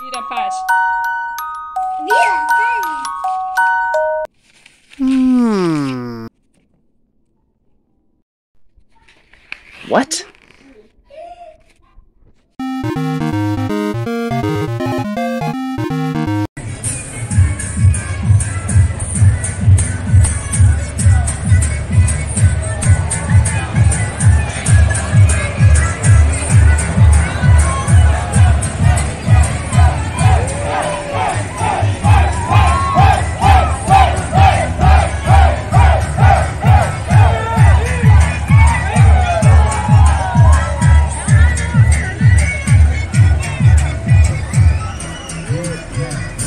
Vira página. Vira página. Hmm. What? Yeah.